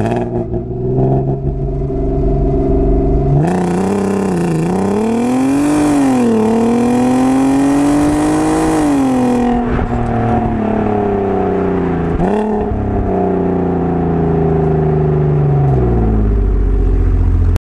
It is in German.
Mm-hmm.